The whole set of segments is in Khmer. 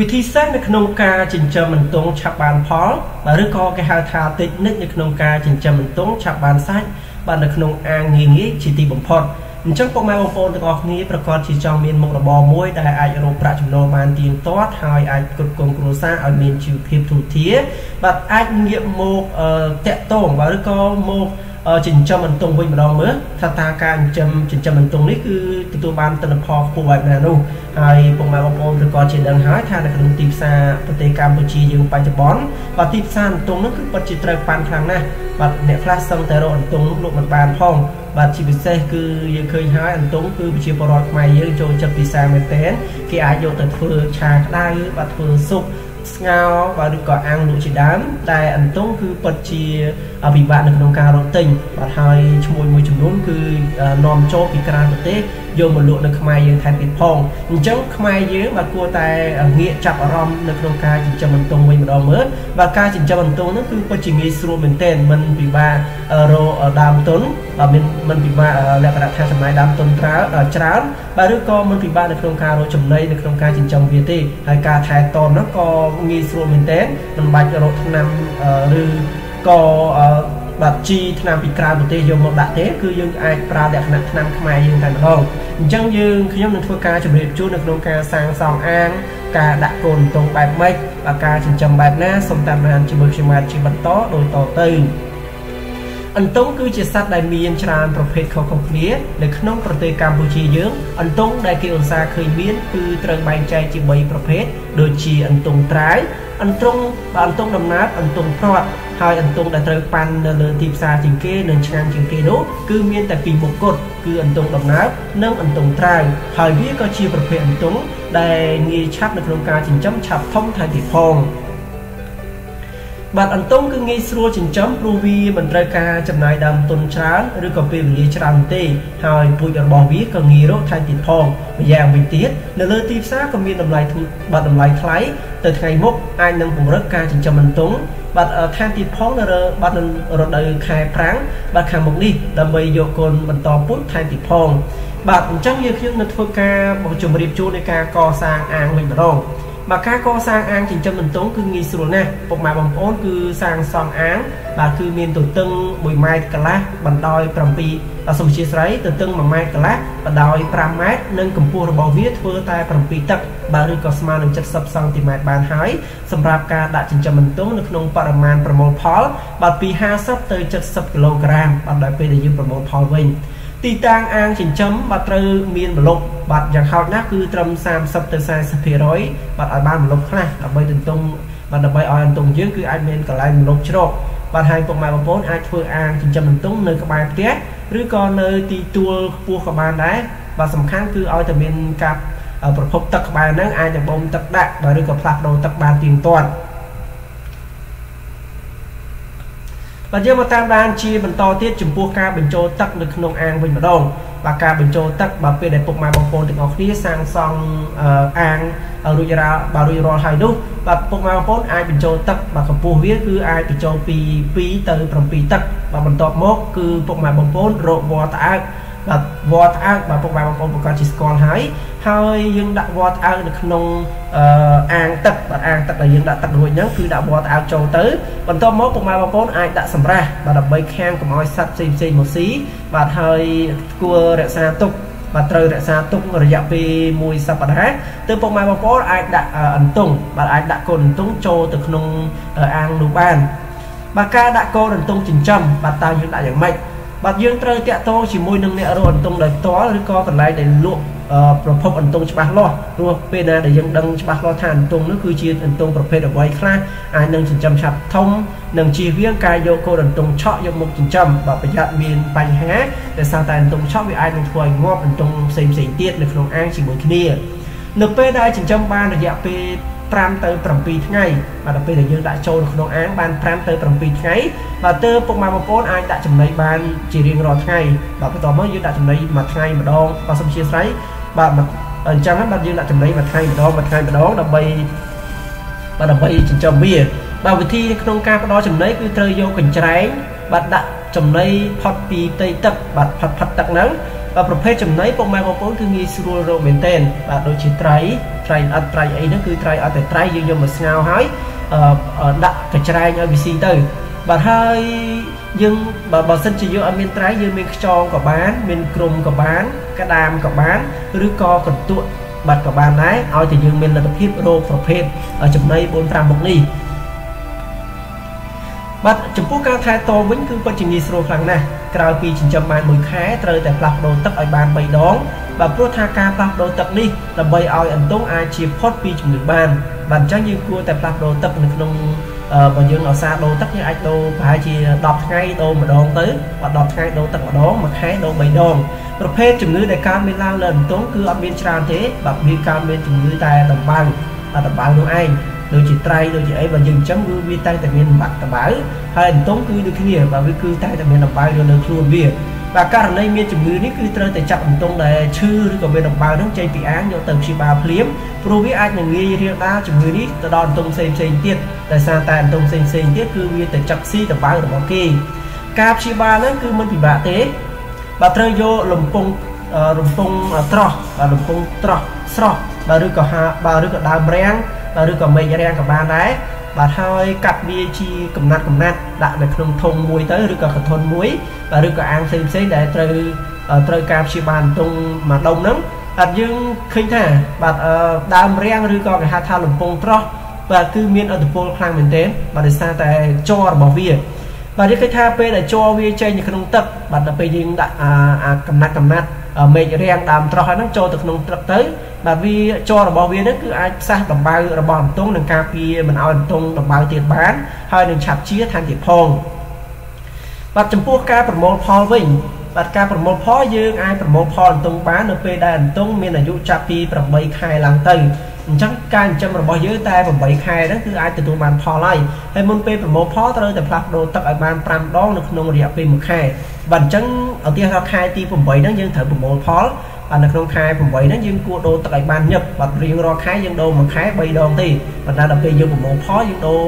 វិធីសាស្ត្រនៅក្នុងការចិញ្ចឹមបន្ទង់ឆាប់បានផលបាទឬក៏គេហៅថាតិចនិចនៅក្នុងការចិញ្ចឹមបន្ទង់ឆាប់បានសាច់បាទនៅក្នុងអាងងាយងាយជាទីបំផុតអញ្ចឹងពុកម៉ែបងប្អូនទាំងអស់គ្នាប្រកាសជាចង់មានមុខរបរមួយដែលអាចរកប្រាក់ចំណូលបានទៀងទាត់ហើយអាចគ្រប់គ្រងគ្រួសារឲ្យមានជីវភាពទូធាបាទអាចងាកមកតាក់ទងបាទឬក៏មក ចិញ្ចឹមអន្ទង់វិញម្ដងមើលថាតើការចិញ្ចឹមចិញ្ចឹមអន្ទង់នេះគឺទទួលបានទិន្នផលខ្ពស់បែបណានោះហើយពុកម៉ែបងប្អូនឬក៏ជាដឹងហើយថានៅក្នុងទីផ្សារប្រទេសកម្ពុជាយើងបច្ចុប្បន្នបាទទីផ្សារអន្ទង់នោះគឺពិតជាត្រូវប៉ាន់ខ្លាំងណាស់បាទអ្នកខ្លះសឹងតែរកអន្ទង់លក់មិនបានផងបាទជាពិសេសគឺយើងឃើញហើយអន្ទង់គឺប្រជាពលរដ្ឋខ្មែរយើងចូលចិត្តពិសាមែនទែនគេអាចយកទៅធ្វើឆាក្តៅបាទធ្វើស៊ុប ស្ងោរបាទឬក៏អាំងលក់ជាដើមតែអន្ទង់គឺពិតជាពិបាកនៅក្នុងការរកទិញបាទហើយឈ្មោះមួយចំនួនគឺនាំចូលពីក្រៅប្រទេស យកមកលក់នៅខ្មែរយើងថែមទៀតផងអញ្ចឹងខ្មែរយើងបាទគួរតែងាកចាប់អារម្មណ៍នៅក្នុងការចិញ្ចឹមអន្ទង់វិញម្ដងមើលបាទការចិញ្ចឹមអន្ទង់ហ្នឹងគឺពិតជាងាយស្រួលមែនទែនមិនពិបាករកដើមទុនបាទមិនមិនពិបាកលក្ខណៈថាចំណាយដើមទុនច្រើនច្រើនបាទឬក៏មិនពិបាកនៅក្នុងការរកចំណីនៅក្នុងការចិញ្ចឹមវាទេហើយការថែទាំនោះក៏ងាយស្រួលមែនទែនមិនបាច់រកថ្នាំឬក៏បាទជីថ្នាំពីក្រៅប្រទេសយកមកដាក់ទេគឺយើងអាចប្រើលក្ខណៈថ្នាំខ្មែរយើងតែម្ដង អញ្ចឹងយើងខ្ញុំនឹងធ្វើការជម្រាបជូននៅក្នុងការសាងសង់អាង ការដាក់កូនតងបែបម៉េច và ការចិញ្ចឹមបែបណាសូមតាមដានជាមួយខ្ញុំបាទជាបន្តដូចតទៅ អន្ទង់គឺជាសត្វដែលមានច្រើនប្រភេទខុសៗគ្នានៅក្នុងប្រទេសកម្ពុជាយើងអន្ទង់ដែលគេឧស្សាហ៍ឃើញមានគឺត្រូវបែងចែកជា3ប្រភេទដូចជាអន្ទង់ត្រាវអន្ទង់អន្ទង់ដំណើបអន្ទង់ព្រាត់ហើយអន្ទង់ដែលត្រូវប៉ាន់នៅលើទីផ្សារជាងគេនិងឆ្ងាញ់ជាងគេនោះគឺមានតែពីរមុខគត់គឺអន្ទង់ដំណើបនិងអន្ទង់ត្រាវហើយវាក៏ជាប្រភេទអន្ទង់ដែលងាយឆាប់នៅក្នុងការចិញ្ចឹមឆាប់ធំថែមទៀតផង បាទអន្ទង់គឺងាយស្រួលចិញ្ចឹមព្រោះវាមិនត្រូវការចំណាយដើមទុនច្រើនឬក៏ពេលវេលាច្រើនទេហើយពូជរបស់វាក៏ងាយរកថែមទៀតផងម្យ៉ាងវិញទៀតនៅលើទីផ្សារក៏មានតម្លៃបាទតម្លៃថ្លៃទៅថ្ងៃមុខអាចនឹងពង្រឹងការចិញ្ចឹមអន្ទង់បាទថែមទៀតផងនៅបាទនៅរដូវខែប្រាំងបាទខាងមុខនេះដើម្បីយកកូនបន្តពូជថែមទៀតផងបាទអញ្ចឹងយើងខ្ញុំនឹងធ្វើការជម្រាបជូននៃការកសាងអាងវិញម្ដង បាទការកសាងអាងចិញ្ចឹមបន្ទង់គឺងាយស្រួលណាស់ពុកម៉ែបងប្អូនគឺសាងសង់អាងបាទគឺមានទទឹង1ម៉ែត្រកន្លះបណ្ដោយ7បាទសូមអធិស្ឋានទទឹង1ម៉ែត្រកន្លះបណ្ដោយ5ម៉ែត្រនិងកម្ពស់របស់វាធ្វើតែ7ទឹកបាទឬក៏ស្មើនឹង70សង់ទីម៉ែត្របានហើយសម្រាប់ការដាក់ចិញ្ចឹមបន្ទង់នៅក្នុងបរិមាណប្រមូលផលបាទពី50ទៅ70គីឡូក្រាមបាទដល់ពេលដែលយើងប្រមូលផលវិញ ទីតាំងអាងចិញ្ចឹមបាទត្រូវមានម្លប់បាទយ៉ាងហោចណាស់គឺត្រឹម30ទៅ40%បាទឲ្យបានម្លប់ខ្លះដើម្បីទន្ទឹងបាទដើម្បីឲ្យអន្ទង់យើងគឺអាចមានកន្លែងម្លប់ជ្រកបាទហើយពុកម៉ែបងប្អូនអាចធ្វើអាងចិញ្ចឹមអន្ទង់នៅក្បែរផ្ទះឬក៏នៅទីទួលខ្ពស់ក៏បានដែរបាទសំខាន់គឺឲ្យតែមានការប្រភពទឹកក្បែរហ្នឹងអាចនឹងបូមទឹកដាក់បាទឬក៏ផ្លាស់ប្ដូរទឹកបានទៀងទាត់ បាទយើងមកតាមដានជាបន្តទៀតចំពោះការបញ្ចូលទឹកនៅក្នុងអាងវិញម្ដងបាទការបញ្ចូលទឹកបាទពេលដែលពុកម៉ែបងប្អូនទាំងអស់គ្នាសាងសង់អាងរួចរាល់បាទរួចរាល់ហើយនោះបាទពុកម៉ែបងប្អូនអាចបញ្ចូលទឹកបាទកម្ពស់វាគឺអាចបញ្ចូលពី2ទៅ7ទឹកបាទបន្ទាប់មកគឺពុកម៉ែបងប្អូនរកវល្លិត្អើកបាទវត្តអើកបាទពុកម៉ែបងប្អូនប្រកាសជាស្គាល់ហើយ ហើយយើងដាក់វត្តអើកនៅក្នុងអាងទឹកបាទអាងទឹកដែលយើងដាក់ទឹករួចហ្នឹងគឺដាក់វត្តអើកចូលទៅបន្ទាប់មកពុកម៉ែបងប្អូនអាចដាក់សម្រាប់បាទដើម្បីខាំងកុំឲ្យសត្វផ្សេងផ្សេងមកស៊ីបាទហើយគួររក្សាទុកបាទត្រូវរក្សាទុករយៈពេលមួយសប្តាហ៍ទើបពុកម៉ែបងប្អូនអាចដាក់អន្ទង់បាទអាចដាក់កូនអន្ទង់ចូលទៅក្នុងអាងនោះបានបាទការដាក់កូនអន្ទង់ចិញ្ចឹមបាទតើយើងដាក់យ៉ាងម៉េចបាទយើងត្រូវតាក់ទងជាមួយនឹងអ្នករកអន្ទង់ដោយផ្ទាល់ឬក៏កន្លែងដែលលក់ ប្រភពអន្ទង់ច្បាស់លាស់ព្រោះពេលណាដែលយើងដឹងច្បាស់លាស់ថាអន្ទង់នោះគឺជាអន្ទង់ប្រភេទអ្វីខ្លះអាចនឹងចិញ្ចឹមឆាប់ធំនិងជៀសវាងការយកកូនអន្ទង់ឆក់យកមកចិញ្ចឹមបើប្រយ័ត្នមានបញ្ហាដែលសារតែអន្ទង់ឆក់វាអាចនឹងធ្វើឲ្យងាប់អន្ទង់ផ្សេងផ្សេងទៀតនៅក្នុងអាងជាមួយគ្នានៅពេលដែលចិញ្ចឹមបានរយៈពេល5ទៅ7ថ្ងៃបាទដល់ពេលដែលយើងដាក់ចូលនៅក្នុងអាងបាន5ទៅ7ថ្ងៃបាទទើបពុកម៉ែបងប្អូនអាចដាក់ចំណីបានជារៀងរាល់ថ្ងៃបាទបន្ទាប់មកយើងដាក់ចំណីមួយថ្ងៃម្ដងបាទសូមអធិស្ឋាន បាទអញ្ចឹងបាទយើងដាក់ចំណីមួយថ្ងៃម្ដងមួយថ្ងៃម្ដងដើម្បីបាទដើម្បីចិញ្ចឹមវាបាទវិធីក្នុងការផ្ដល់ចំណីគឺត្រូវយកកញ្ច្រែងបាទដាក់ចំណីផុតពីផ្ទៃទឹកបាទផុតផុតទឹកហ្នឹងបាទប្រភេទចំណីពុកម៉ែបងប្អូនគឺងាយស្រួលរកមែនទែនបាទដូចជាត្រីត្រីអត់ត្រីអីហ្នឹងគឺត្រីអត់តែត្រីយើងយកមកស្ងោរហើយដាក់កញ្ច្រែងឲ្យវាស៊ីទៅ បាទហើយយើងបើបើសិនជាយើងអត់មានត្រីយើងមានខ្យងក៏បាន មានក្រុមក៏បាន ក្តាមក៏បានឬក៏កន្ទក់បាត់ក៏បានដែរឲ្យតែយើងមានលទ្ធភាពរោគប្រភេទចំណី4 5មុខនេះបាទចំពោះការថែទាំវិញគឺពិតជាងាយស្រួលខ្លាំងណាស់ក្រោយពីចិញ្ចឹមបានមួយខែត្រូវតែផ្លាស់ប្ដូរទឹកឲ្យបាន3ដងបាទព្រោះថាការផ្លាស់ប្ដូរទឹកនេះដើម្បីឲ្យអន្ទង់អាចជាផុតពីជំងឺបានបាទអញ្ចឹងយើងគួរតែផ្លាស់ប្ដូរទឹកនៅក្នុង បើយើងឧស្សាហ៍ដូរទឹកយើងអាចដូរប្រហែលជា10ថ្ងៃដូរម្ដងទៅបាទ10ថ្ងៃដូរទឹកម្ដងមួយខែដូរ3ដងប្រភេទជំងឺដែលកើតមានឡើងលើអន្ទង់គឺអត់មានច្រើនទេបាទវាកើតមានជំងឺតែដំបៅបាទដំបៅនោះឯងដូចជាត្រីដូចជាអីបើយើងចិញ្ចឹមគឺវាតែតែមានបាក់ដបៅហើយអន្ទង់គឺដូចគ្នាបាទវាគឺតែតែមានដបៅនៅលើខ្លួនវា បាទករណីមានជំងឺនេះគឺត្រូវតែចាប់អន្ទង់ដែលឈឺឬក៏មានដំបៅនោះចេញពីអាងយកទៅព្យាបាលភ្លាមព្រោះវាអាចនឹងងាយរាលដាលជំងឺនេះទៅដល់អន្ទង់ផ្សេងផ្សេងទៀតដោយសារតែអន្ទង់ផ្សេងផ្សេងទៀតគឺវាទៅចាប់ស៊ីដំបៅរបស់គេការព្យាបាលហ្នឹងគឺមិនពិបាកទេបាទត្រូវយកលំពងរំពងត្រោះបាទលំពងត្រោះស្រស់បាទឬក៏ហាបាទឬក៏ដើមរាំងបាទឬក៏មេឃរាំងក៏បានដែរ បាទហើយកាត់វាជាកំណាត់កំណាត់ដាក់នៅក្នុងធុងមួយទៅឬក៏កធុនមួយបាទឬក៏អាងផ្សេងផ្សេងដែលត្រូវត្រូវការព្យាបាលទងមួយដុំហ្នឹងបាទយើងឃើញថាបាទដើមរាំងឬក៏គេហៅថាលំពងត្រោះបាទគឺមានអត្តពលខ្លាំងមែនទែនបាទដោយសារតែជ័ររបស់វាបាទយើងឃើញថាពេលដែលជ័រវាចេញនៅក្នុងទឹកបាទដល់ពេលយើងដាក់អាកំណាត់កំណាត់ មេឃរាំងដើមត្រោះហ្នឹងចូលទៅក្នុងទឹកទៅបាទវាជ័ររបស់វាហ្នឹងគឺអាចផ្សះដំបៅរបស់អន្ទង់នឹងការពារមិនឲ្យអន្ទង់ដំបៅទៀតបាន ហើយនឹងឆាប់ជាថែមទៀតផងបាទចំពោះការប្រមូលផលវិញបាទការប្រមូលផលយើងអាចប្រមូលផលអន្ទង់បាននៅពេលដែលអន្ទង់មានអាយុចាប់ពី8ខែឡើងទៅ អញ្ចឹងការចិញ្ចឹមរបស់យើងតែ8ខែហ្នឹងគឺអាចទទួលបានផលហើយហើយមុនពេលប្រមូលផលត្រូវតែផ្លាស់ប្ដូរទឹកឲ្យបាន5ដងនៅក្នុងរយៈពេល1ខែបាទអញ្ចឹងឧទាហរណ៍ខែទី8ហ្នឹងយើងត្រូវប្រមូលផលបាទនៅក្នុងខែ8ហ្នឹងយើងគួរដូរទឹកឲ្យបានញឹកបាទរៀងរាល់ខែយើងដូរមួយខែ3ដងទេបាទដល់ពេលយើងប្រមូលផលយើងដូរ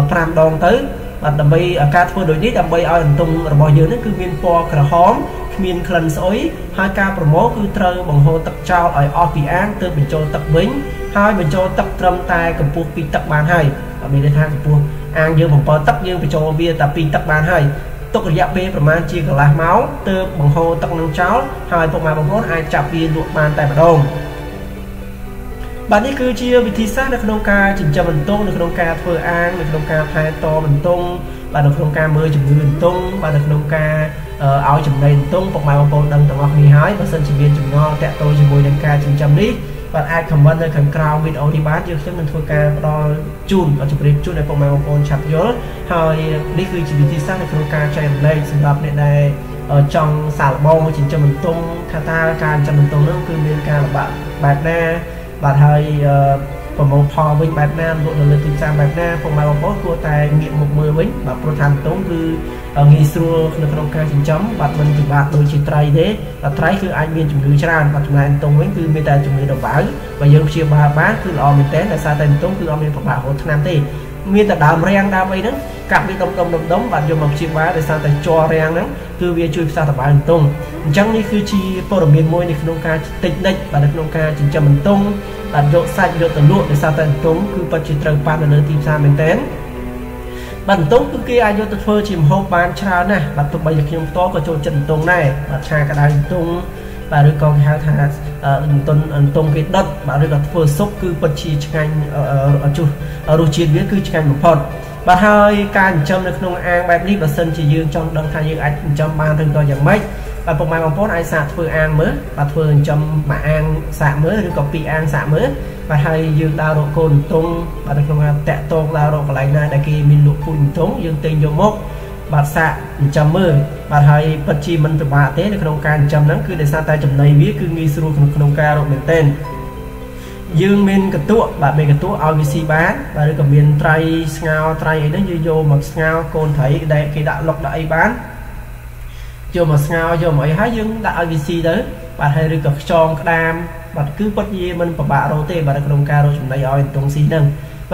5ដងទៅ បាទដើម្បីការធ្វើដូចនេះដើម្បីឲ្យអន្ទង់របស់យើងនេះគឺមានពណ៌ក្រហមគ្មានក្លិនស្អុយហើយការប្រមូលគឺត្រូវបង្ហូរទឹកចោលឲ្យអស់ពីអាងទើបបញ្ចូលទឹកវិញហើយបញ្ចូលទឹកត្រឹមតែកម្ពស់ពីទឹកបានហើយបាទមានន័យថាកម្ពស់អាងយើង7ទឹកយើងបញ្ចូលវាតែពីទឹកបានហើយទុករយៈពេលប្រហែលជាកន្លះម៉ោងទើបបង្ហូរទឹកនឹងចោលហើយពុកម៉ែបងប្អូនអាចចាប់វាលក់បានតែម្ដង បាទនេះគឺជាវិធីសាស្ត្រនៅក្នុងការចិញ្ចឹមអន្ទង់នៅក្នុងការធ្វើអាងនៅក្នុងការថែទាំអន្ទង់បាទនៅក្នុងការមើលជំងឺអន្ទង់បាទនៅក្នុងការឲ្យចំណីអន្ទង់ពុកម៉ែបងប្អូនដឹងទាំងអស់គ្នាហើយបើសិនជាមានចម្ងល់តាក់ទងជាមួយនឹងការចិញ្ចឹមនេះបាទអាច comment នៅខាងក្រោមវីដេអូនេះបានយើងខ្ញុំនឹងធ្វើការផ្ដល់ជូនជម្រាបជូនឲ្យពុកម៉ែបងប្អូនឆាប់យល់ហើយនេះគឺជាវិធីសាស្ត្រនៅក្នុងការចែករំលែកសម្រាប់អ្នកដែលចង់សាកល្បងចិញ្ចឹមបន្ទុំថាតើការចិញ្ចឹមបន្ទុំនោះគឺមានការលំបាកបែបណា បាទហើយប្រមូលផលវិញបែបណាលក់នៅលើទីផ្សារបែបណាពុកម៉ែបងប្អូនគួរតែងាកមុខមើលវិញបាទព្រោះថាបន្ទុំគឺងាយស្រួលនៅក្នុងការចិញ្ចឹមបាទមិនពិបាកដូចជាត្រីទេបាទត្រីគឺអាចមានជំងឺច្រើនបាទចំណែកបន្ទុំវិញគឺមានតែជំងឺដបៅបើយើងព្យាបាលបានគឺល្អមែនទែនដោយសារតែបន្ទុំគឺអត់មានប្របាករហូតឆ្នាំទេ មានតែដើមរាំងដើមអីហ្នឹងកាប់វាដុំដុំដុំដុំបាទយកមកព្យាបាលដោយសារតែជ័ររាំងហ្នឹងគឺវាជួយផ្សះតបាយបន្ទង់អញ្ចឹងនេះគឺជាព័ត៌មានមួយនៅក្នុងការតិចនិចបាទនៅក្នុងការចិញ្ចឹមបន្ទង់បាទយកសាច់យកទៅលក់ដោយសារតែបន្ទង់គឺពិតជាត្រូវប៉ាន់នៅលើទីផ្សារមែនទែនបាទបន្ទង់គឺគេអាចយកទៅធ្វើជាម្ហូបបានច្រើនណាស់បាទទោះបីជាខ្ញុំផ្ទាល់ក៏ចូលចិត្តបន្ទង់ដែរបាទឆាក្តៅបន្ទង់ បាទឬក៏គេហៅថាបន្ទន់បន្ទង់គេដុតបាទឬក៏ធ្វើស៊ុបគឺពិតជាឆ្ងាញ់ជុះរសជាតិវាគឺឆ្ងាញ់បំផុតបាទហើយការចិញ្ចឹមនៅក្នុងអាងបែបនេះបើសិនជាយើងចង់ដឹងថាយើងអាចចិញ្ចឹមបានឬក៏យ៉ាងម៉េចបាទពុកម៉ែបងប្អូនអាចសាកធ្វើអាងមើលបាទធ្វើចិញ្ចឹមមួយអាងសាកមើលឬក៏ពីរអាងសាកមើលបាទហើយយើងដើររកកូនតុងបាទនៅក្នុងការតាក់តងដើររកកន្លែងណាដែលគេមានលក់ពូជតុងយើងទិញយកមកបាទសាកចិញ្ចឹមមើល បាទហើយពិតជាមិនពិបាកទេនៅក្នុងការចិញ្ចឹមហ្នឹងគឺដោយសារតែចំណីវាគឺងាយស្រួលក្នុងក្នុងការរកមែនទែនយើងមានកន្ទក់បាទមានកន្ទក់ឲ្យវាស៊ីបានបាទឬក៏មានត្រីស្ងោត្រីអីហ្នឹងយើងយកមកស្ងោកូនត្រីដែលគេដាក់លុកដាក់អីបានយកមកស្ងោយកមកអីហើយយើងដាក់ឲ្យវាស៊ីទៅបាទហើយឬក៏ខ្ចងក្តាមបាទគឺពិតជាមិនពិបាករកទេបាទក្នុងការរកចំណីឲ្យអន្ទង់ស៊ីហ្នឹង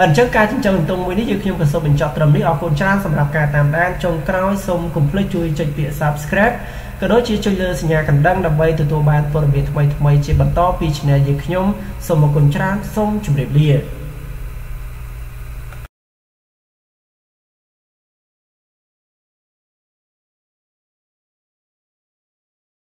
បាទអញ្ចឹងការចិញ្ចឹមបន្ទង់មួយនេះយើងខ្ញុំក៏សូមបញ្ចប់ត្រឹមនេះអរគុណច្រើនសម្រាប់ការតាមដានចុងក្រោយសូមកុំភ្លេចជួយចុចពាក្យ Subscribe ក៏ដូចជាចុចលើសញ្ញាកណ្ដឹងដើម្បីទទួលបានព័ត៌មានថ្មីៗជាបន្តពី Channel យើងខ្ញុំសូមអរគុណច្រើនសូមជម្រាបលា